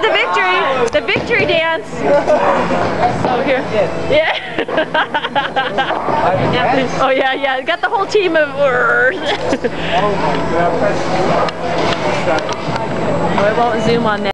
do the victory, the victory dance. Oh, here. Yeah. oh, yeah, yeah. Got the whole team of. oh, my God. I won't zoom on that.